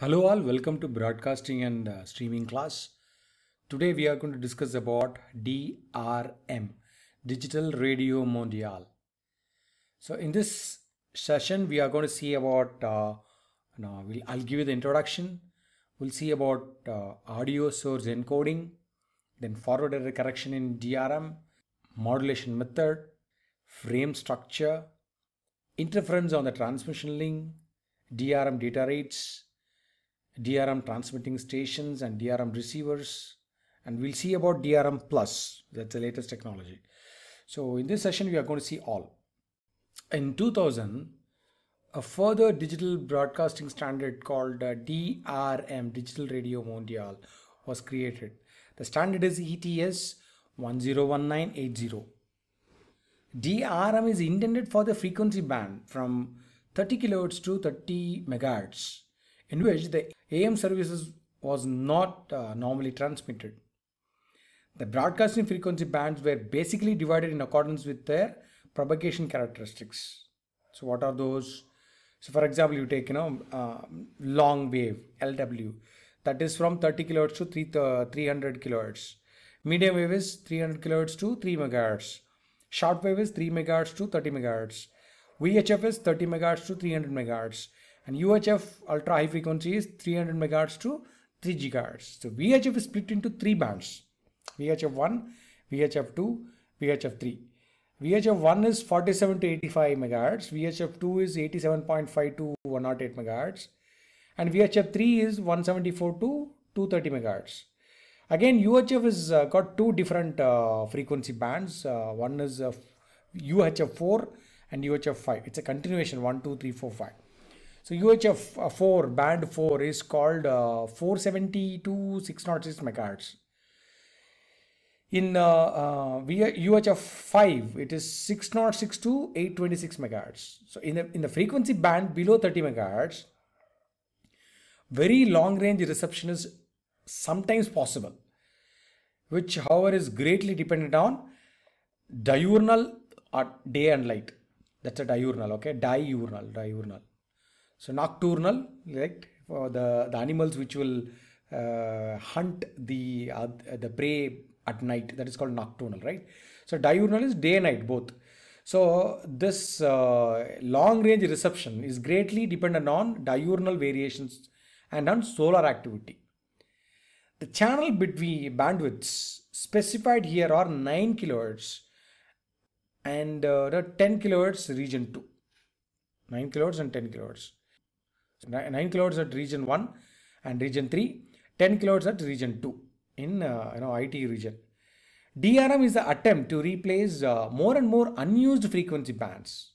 Hello all, welcome to broadcasting and uh, streaming class. Today we are going to discuss about DRM, Digital Radio Mondiale. So in this session we are going to see about, uh, now we'll, I'll give you the introduction. We'll see about uh, audio source encoding, then forward error correction in DRM, modulation method, frame structure, interference on the transmission link, DRM data rates, DRM transmitting stations and DRM receivers. And we'll see about DRM plus. That's the latest technology. So in this session we are going to see all. In 2000 a further digital broadcasting standard called uh, DRM Digital Radio Mondiale was created. The standard is ETS 101980 DRM is intended for the frequency band from 30 kHz to 30 megahertz in which the AM services was not uh, normally transmitted. The broadcasting frequency bands were basically divided in accordance with their propagation characteristics. So what are those? So for example, you take you know uh, long wave LW that is from 30 kilohertz to 3, uh, 300 kilohertz. Medium wave is 300 kilohertz to 3 megahertz. Short wave is 3 megahertz to 30 megahertz. VHF is 30 megahertz to 300 megahertz and UHF ultra high frequency is 300 megahertz to 3 gigahertz. So VHF is split into three bands VHF1, VHF2, VHF3. VHF1 is 47 to 85 megahertz, VHF2 is 87.5 to 108 megahertz, and VHF3 is 174 to 230 megahertz. Again, UHF has uh, got two different uh, frequency bands. Uh, one is UHF4 and UHF5. It's a continuation 1, 2, 3, 4, 5. So UHF 4 band 4 is called uh, 470 to 606 megahertz. In uh, uh, UHF 5 it is 606 to 826 megahertz. So in the in the frequency band below 30 megahertz, very long range reception is sometimes possible, which however is greatly dependent on diurnal or day and light. That's a diurnal, okay? Diurnal, diurnal so nocturnal, right? For the, the animals which will uh, hunt the uh, the prey at night, that is called nocturnal, right? So diurnal is day and night both. So this uh, long range reception is greatly dependent on diurnal variations and on solar activity. The channel between bandwidths specified here are 9 kilohertz and uh, 10 kilohertz region 2. 9 kilohertz and 10 kilohertz. 9 kilohertz at region 1 and region 3, 10 kilohertz at region 2 in uh, you know IT region. DRM is the attempt to replace uh, more and more unused frequency bands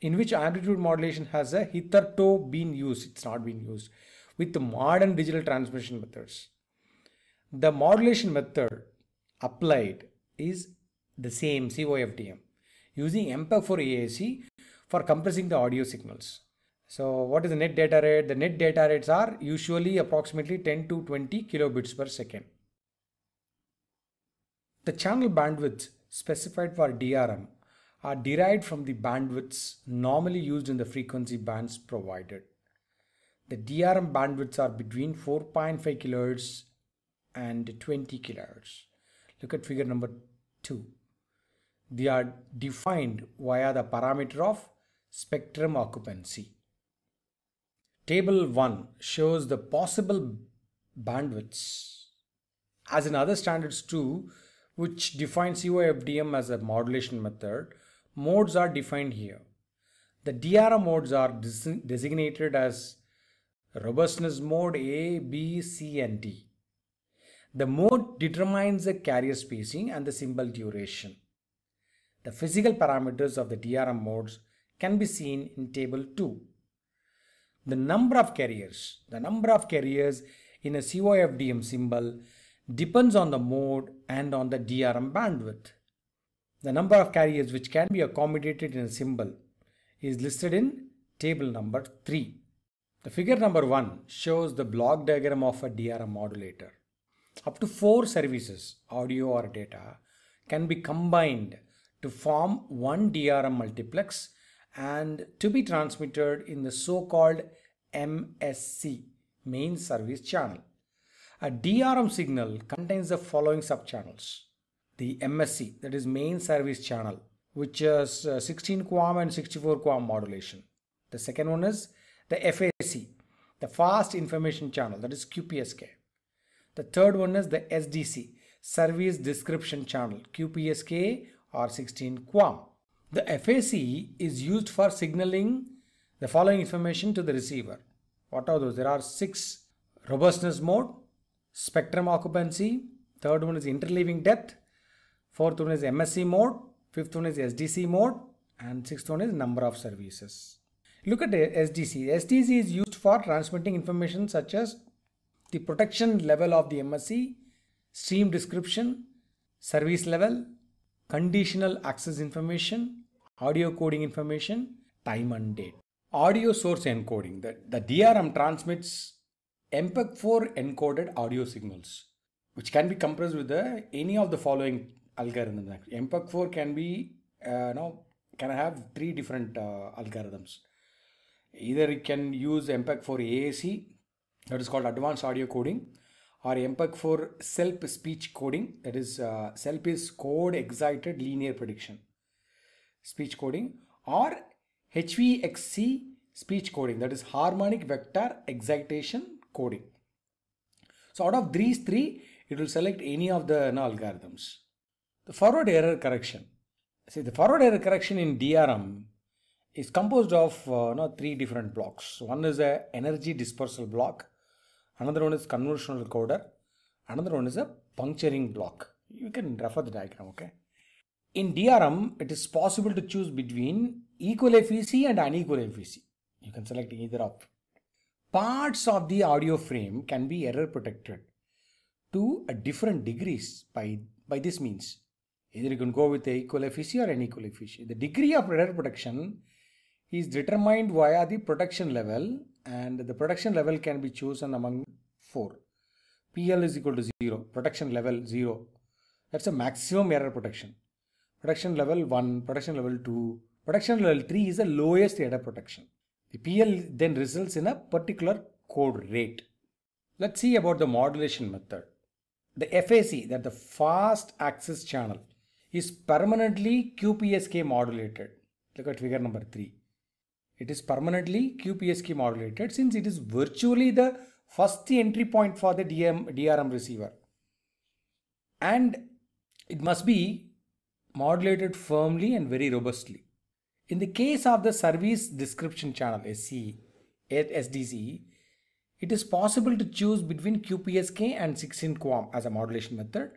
in which amplitude modulation has a hitherto been used, it's not been used, with the modern digital transmission methods. The modulation method applied is the same COFDM using MPEG-4 AAC for compressing the audio signals. So what is the net data rate? The net data rates are usually approximately 10 to 20 kilobits per second. The channel bandwidths specified for DRM are derived from the bandwidths normally used in the frequency bands provided. The DRM bandwidths are between 4.5 kHz and 20 kHz. Look at figure number 2. They are defined via the parameter of spectrum occupancy. Table 1 shows the possible bandwidths as in other standards too which define COFDM as a modulation method. Modes are defined here. The DRM modes are designated as robustness mode A, B, C and D. The mode determines the carrier spacing and the symbol duration. The physical parameters of the DRM modes can be seen in table 2 the number of carriers, the number of carriers in a COFDM symbol depends on the mode and on the DRM bandwidth. The number of carriers which can be accommodated in a symbol is listed in table number 3. The figure number 1 shows the block diagram of a DRM modulator. Up to 4 services, audio or data, can be combined to form one DRM multiplex and to be transmitted in the so-called MSC, main service channel. A DRM signal contains the following subchannels. The MSC, that is main service channel, which is uh, 16 QAM and 64 QAM modulation. The second one is the FAC, the fast information channel, that is QPSK. The third one is the SDC, service description channel, QPSK or 16 QAM. The FAC is used for signaling the following information to the receiver. What are those? There are six robustness mode, spectrum occupancy, third one is interleaving depth, fourth one is MSC mode, fifth one is SDC mode, and sixth one is number of services. Look at the SDC. SDC is used for transmitting information such as the protection level of the MSC, stream description, service level, conditional access information, audio coding information, time and date. Audio source encoding. The, the DRM transmits MPEG-4 encoded audio signals, which can be compressed with the, any of the following algorithms. MPEG-4 can be, uh, no, can have three different uh, algorithms. Either it can use MPEG-4 AAC, that is called advanced audio coding, or MPEG-4 CELP speech coding, that is uh, CELP is code excited linear prediction speech coding, or HVXC speech coding, that is harmonic vector excitation coding. So out of these three, it will select any of the algorithms. The forward error correction. See, the forward error correction in DRM is composed of uh, no, three different blocks. One is a energy dispersal block, another one is convolutional encoder, another one is a puncturing block. You can refer the diagram, okay? In DRM, it is possible to choose between equal FEC and unequal FEC. You can select either of. Parts of the audio frame can be error protected to a different degrees by, by this means. Either you can go with equal FEC or unequal FEC. The degree of error protection is determined via the protection level and the protection level can be chosen among four. PL is equal to 0, protection level 0. That's a maximum error protection. Protection level 1, protection level 2, protection level 3 is the lowest error protection. The PL then results in a particular code rate. Let's see about the modulation method. The FAC, that the fast access channel, is permanently QPSK modulated. Look at figure number 3. It is permanently QPSK modulated since it is virtually the first entry point for the DM, DRM receiver. And it must be modulated firmly and very robustly. In the case of the service description channel SDC, it is possible to choose between QPSK and 16 QAM as a modulation method,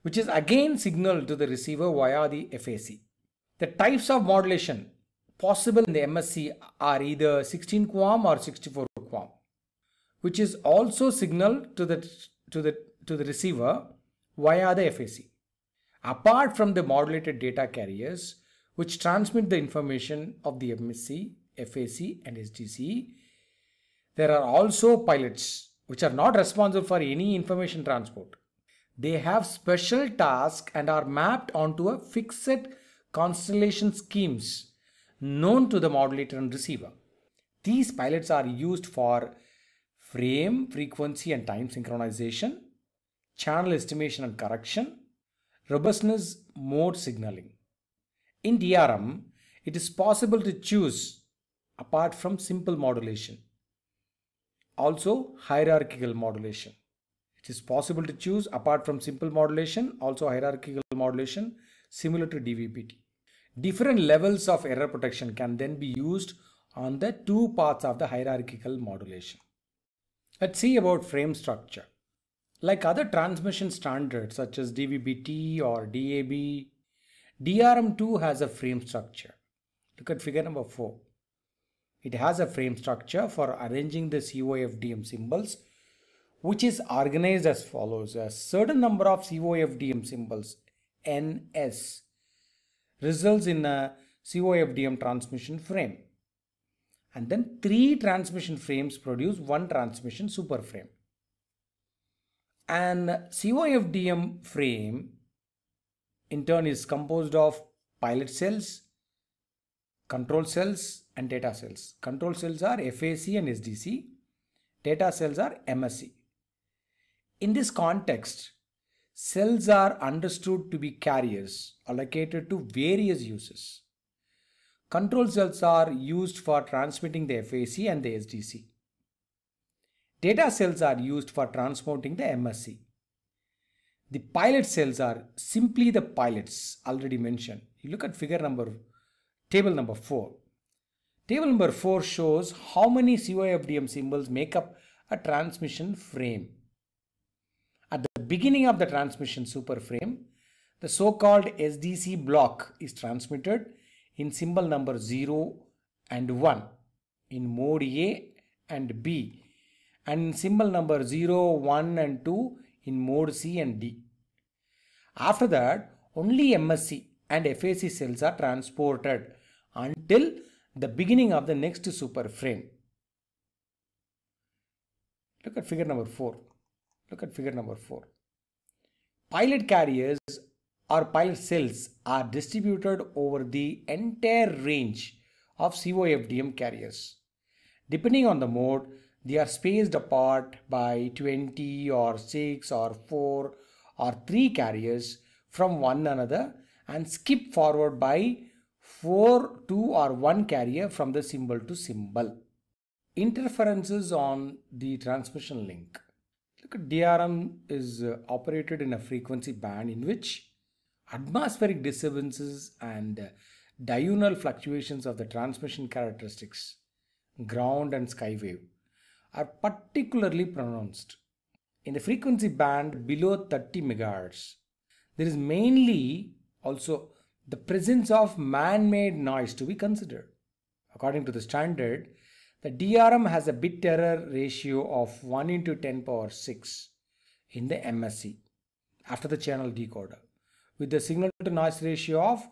which is again signaled to the receiver via the FAC. The types of modulation possible in the MSC are either 16 QAM or 64 QAM, which is also signaled to the, to the, to the receiver via the FAC. Apart from the modulated data carriers, which transmit the information of the MSC, FAC and SDC, there are also pilots which are not responsible for any information transport. They have special tasks and are mapped onto a fixed constellation schemes known to the modulator and receiver. These pilots are used for frame, frequency and time synchronization, channel estimation and correction, robustness mode signaling. In DRM, it is possible to choose apart from simple modulation. Also hierarchical modulation. It is possible to choose apart from simple modulation, also hierarchical modulation similar to DVB-T. Different levels of error protection can then be used on the two parts of the hierarchical modulation. Let's see about frame structure. Like other transmission standards such as DVB-T or DAB, DRM2 has a frame structure. Look at figure number 4. It has a frame structure for arranging the COFDM symbols which is organized as follows. A certain number of COFDM symbols NS results in a COFDM transmission frame. And then three transmission frames produce one transmission super frame. An COFDM frame in turn is composed of pilot cells, control cells and data cells. Control cells are FAC and SDC. Data cells are MSC. In this context, cells are understood to be carriers allocated to various uses. Control cells are used for transmitting the FAC and the SDC. Data cells are used for transporting the MSC. The pilot cells are simply the pilots already mentioned. You look at figure number, table number 4. Table number 4 shows how many COFDM symbols make up a transmission frame. At the beginning of the transmission super frame, the so-called SDC block is transmitted in symbol number 0 and 1 in mode A and B and symbol number 0, 1 and 2 in mode C and D. After that, only MSC and FAC cells are transported until the beginning of the next super frame. Look at figure number 4. Look at figure number 4. Pilot carriers or pilot cells are distributed over the entire range of COFDM carriers. Depending on the mode, they are spaced apart by 20 or 6 or 4 or 3 carriers from one another and skip forward by 4, 2 or 1 carrier from the symbol to symbol. Interferences on the transmission link. Look at DRM is uh, operated in a frequency band in which atmospheric disturbances and uh, diurnal fluctuations of the transmission characteristics, ground and sky wave, are particularly pronounced. In the frequency band below 30 MHz, there is mainly also the presence of man-made noise to be considered. According to the standard, the DRM has a bit error ratio of 1 into 10 power 6 in the MSC after the channel decoder with the signal to noise ratio of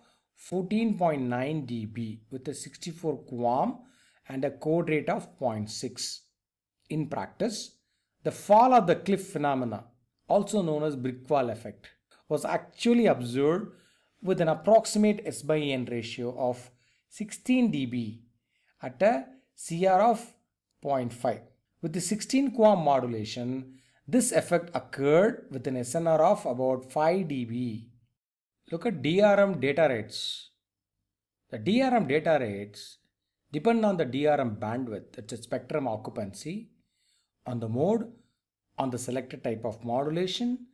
14.9 dB with a 64 QAM and a code rate of 0.6. In practice, the fall of the cliff phenomena, also known as brick wall effect, was actually observed with an approximate S by N ratio of 16 dB at a CR of 0.5. With the 16 QAM modulation, this effect occurred with an SNR of about 5 dB. Look at DRM data rates. The DRM data rates depend on the DRM bandwidth, it's a spectrum occupancy, on the mode, on the selected type of modulation,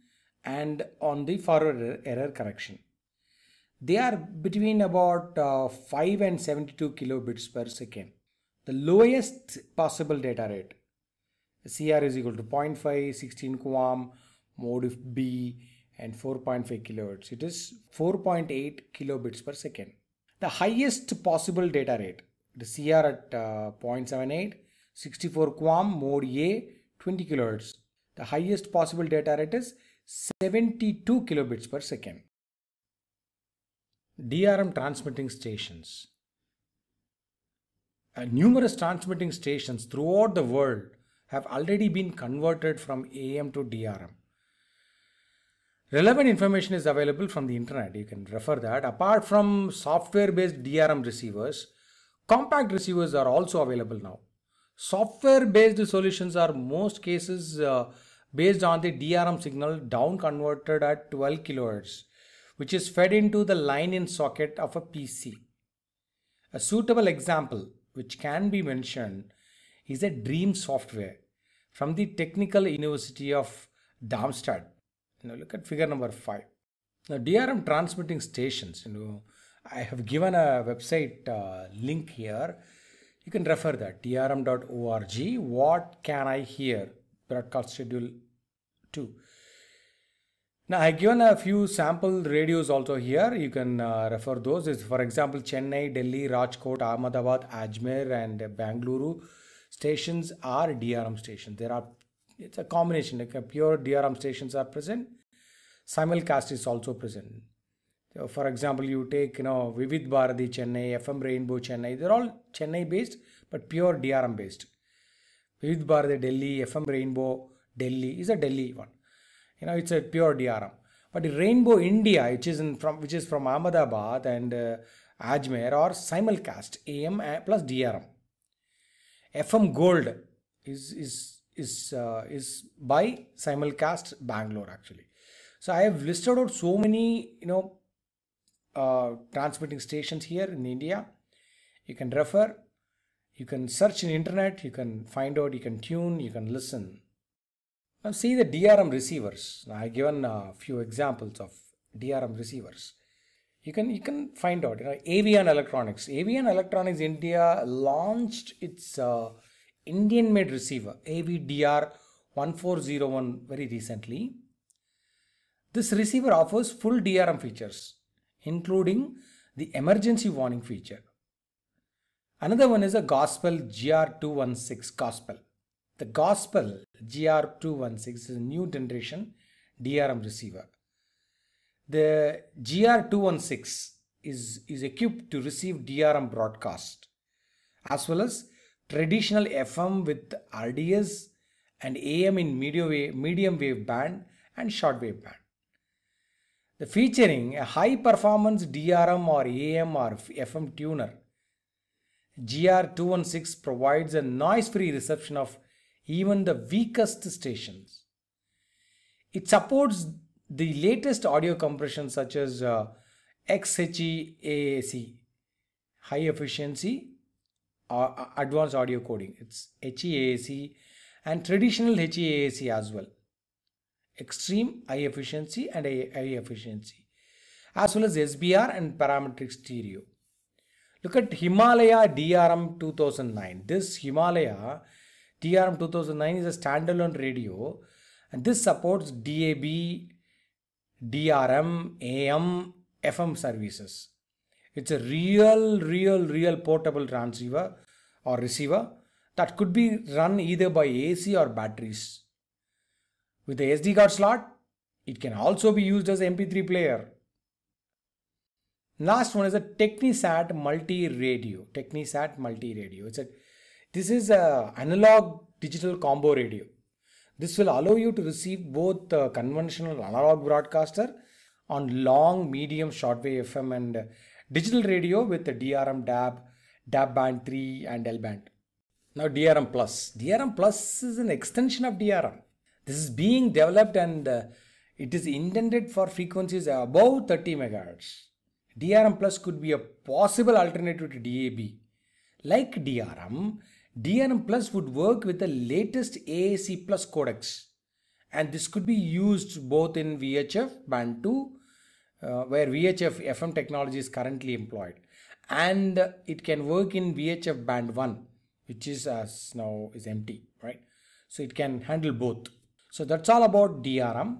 and on the forward error correction. They are between about uh, 5 and 72 kilobits per second the lowest possible data rate. CR is equal to 0.5, 16 QAM, mode B and 4.5 kilohertz. It is 4.8 kilobits per second. The highest possible data rate, the CR at uh, 0.78, 64 QAM, mode A, 20 kilohertz. The highest possible data rate is 72 kilobits per second. DRM transmitting stations. Uh, numerous transmitting stations throughout the world have already been converted from AM to DRM. Relevant information is available from the internet. You can refer that. Apart from software based DRM receivers, compact receivers are also available now. Software based solutions are most cases uh, based on the DRM signal down converted at 12 kHz, which is fed into the line in socket of a PC. A suitable example which can be mentioned is a dream software from the Technical University of Darmstadt. Now look at figure number five. Now DRM transmitting stations, you know, I have given a website uh, link here. You can refer that drm.org. What can I hear? Broadcast schedule 2. Now I given a few sample radios also here. You can uh, refer those. Is for example Chennai, Delhi, Rajkot, Ahmedabad, Ajmer, and Bangalore stations are DRM stations. There are it's a combination. Like a pure DRM stations are present. Simulcast is also present. So for example, you take you know Vividh Bharati Chennai, FM Rainbow Chennai. They're all Chennai based, but pure DRM based. Vividh Bharati Delhi, FM Rainbow Delhi is a Delhi one you know it's a pure DRM. But Rainbow India, which is in from which is from Ahmedabad and uh, Ajmer or simulcast AM plus DRM. FM Gold is is is uh, is by simulcast Bangalore actually. So I have listed out so many you know uh, transmitting stations here in India. You can refer, you can search in internet, you can find out, you can tune, you can listen. Now see the DRM receivers. Now I given a few examples of DRM receivers. You can you can find out. You know, AVN Electronics. AVN Electronics India launched its uh, Indian-made receiver AVDR 1401 very recently. This receiver offers full DRM features, including the emergency warning feature. Another one is a Gospell GR216 Gospell. The Gospell GR216 is a new generation DRM receiver. The GR216 is, is equipped to receive DRM broadcast as well as traditional FM with RDS and AM in medium wave, medium wave band and short wave band. The featuring a high performance DRM or AM or FM tuner. GR216 provides a noise free reception of even the weakest stations. It supports the latest audio compression such as uh, XHEAAC, high efficiency uh, advanced audio coding. It's HEAC and traditional HEAC as well. Extreme high efficiency and high efficiency as well as SBR and parametric stereo. Look at Himalaya DRM 2009. This Himalaya DRM 2009 is a standalone radio and this supports DAB, DRM, AM, FM services. It's a real, real, real portable transceiver or receiver that could be run either by AC or batteries. With the SD card slot, it can also be used as MP3 player. Last one is a Technisat multi radio. Technisat multi radio. It's a this is a analog digital combo radio. This will allow you to receive both conventional analog broadcaster on long, medium, shortwave FM and digital radio with the DRM DAB, DAB band 3 and L band. Now DRM Plus. DRM Plus is an extension of DRM. This is being developed and uh, it is intended for frequencies above 30 MHz. DRM Plus could be a possible alternative to DAB. Like DRM, DRM Plus would work with the latest AAC Plus codecs and this could be used both in VHF band 2 uh, where VHF FM technology is currently employed and it can work in VHF band 1 which is as now is empty right so it can handle both so that's all about DRM